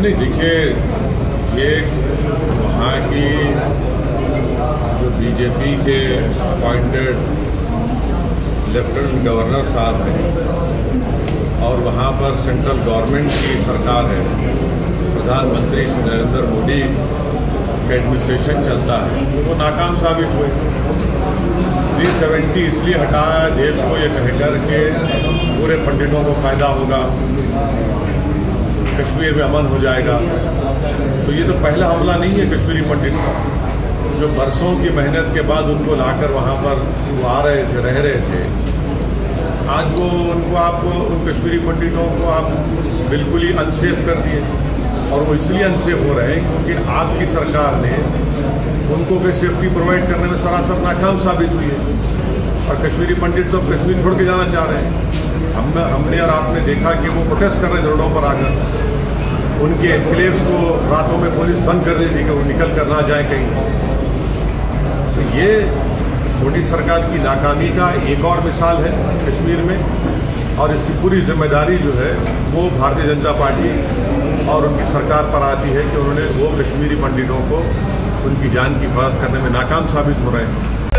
नहीं नहीं, देखिए, ये वहाँ की जो बीजेपी के अपॉइंटेड लेफ्टिनेंट गवर्नर साहब हैं, और वहाँ पर सेंट्रल गवर्नमेंट की सरकार है, प्रधानमंत्री श्री नरेंद्र मोदी का एडमिनिस्ट्रेशन चलता है। वो नाकाम साबित हुए। थ्री सेवेंटी इसलिए हटाया, देश को ये कहकर के पूरे पंडितों को फ़ायदा होगा। कश्मीर में अमन हो जाएगा। तो ये तो पहला हमला नहीं है कश्मीरी पंडित का। जो बरसों की मेहनत के बाद उनको लाकर वहाँ पर वो आ रहे थे, रह रहे थे। आज वो उनको आप, उन कश्मीरी पंडितों को आप बिल्कुल ही अनसेफ कर दिए। और वो इसलिए अनसेफ हो रहे हैं क्योंकि आपकी सरकार ने उनको भी सेफ्टी प्रोवाइड करने में सरासर नाकाम साबित हुई है। और कश्मीरी पंडित तो कश्मीर छोड़ के जाना चाह रहे हैं। हम हमने और आपने देखा कि वो प्रोटेस्ट कर रहे थे रोडों पर आकर। उनके एनक्लेव्स को रातों में पुलिस बंद कर देती कि वो निकल कर ना जाए कहीं। तो ये मोदी सरकार की नाकामी का एक और मिसाल है कश्मीर में, और इसकी पूरी ज़िम्मेदारी जो है वो भारतीय जनता पार्टी और उनकी सरकार पर आती है कि उन्होंने वो कश्मीरी पंडितों को उनकी जान की हिफाजत करने में नाकाम साबित हो रहे हैं।